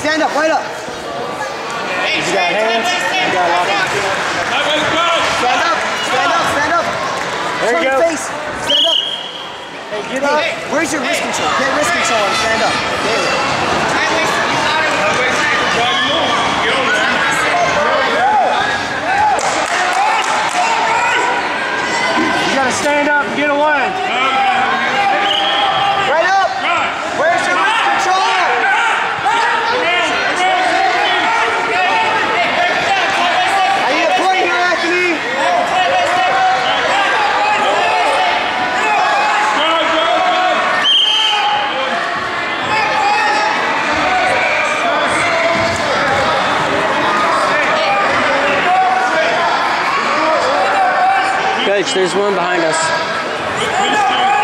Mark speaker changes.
Speaker 1: Stand up,
Speaker 2: right up.
Speaker 3: Hey,
Speaker 1: You got hands? You got a lot of
Speaker 2: Tight waist.
Speaker 1: Stand up, stand up, stand up.
Speaker 4: There
Speaker 1: Turn
Speaker 4: you
Speaker 1: your
Speaker 4: go.
Speaker 1: face. Stand up.
Speaker 4: Hey, get up.
Speaker 1: Hey, where's your wrist control? Get wrist control and stand up. There you go.
Speaker 2: Tight waist ankle. Try to move. Get over there.
Speaker 4: You gotta stand up and get away.
Speaker 1: Right up.
Speaker 2: Crunch.
Speaker 1: Where's your wrist control? I need a point here, Anthony.
Speaker 2: Drive, drive, drive.
Speaker 4: Coach, there's one behind us.